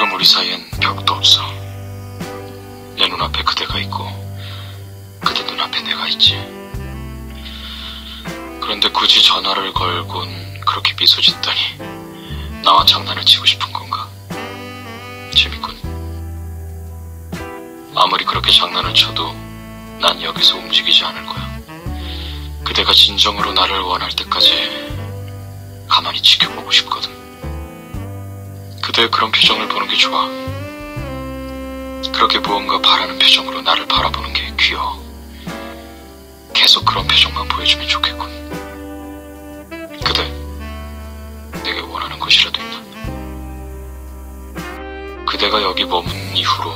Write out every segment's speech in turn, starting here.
우리 사이엔 벽도 없어. 내 눈앞에 그대가 있고, 그대 눈앞에 내가 있지. 그런데 굳이 전화를 걸곤 그렇게 미소 짓다니, 나와 장난을 치고 싶은 건가? 재밌군. 아무리 그렇게 장난을 쳐도 난 여기서 움직이지 않을 거야. 그대가 진정으로 나를 원할 때까지 가만히 지켜보고 싶거든. 그대의 그런 표정을 보는 게 좋아. 그렇게 무언가 바라는 표정으로 나를 바라보는 게 귀여워. 계속 그런 표정만 보여주면 좋겠군. 그대, 내게 원하는 것이라도 있나? 그대가 여기 머문 이후로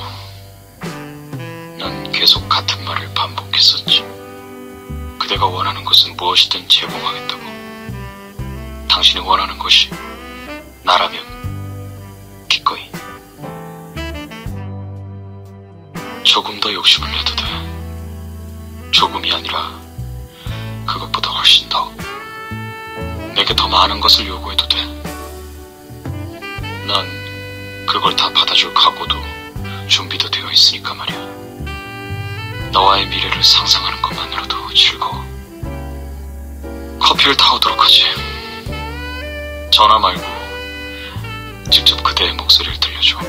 난 계속 같은 말을 반복했었지. 그대가 원하는 것은 무엇이든 제공하겠다고. 당신이 원하는 것이 나라면 조금 더 욕심을 내도 돼. 조금이 아니라 그것보다 훨씬 더. 내게 더 많은 것을 요구해도 돼. 난 그걸 다 받아줄 각오도 준비도 되어 있으니까 말이야. 너와의 미래를 상상하는 것만으로도 즐거워. 커피를 타오도록 하지. 전화 말고 직접 그대의 목소리를 들려줘.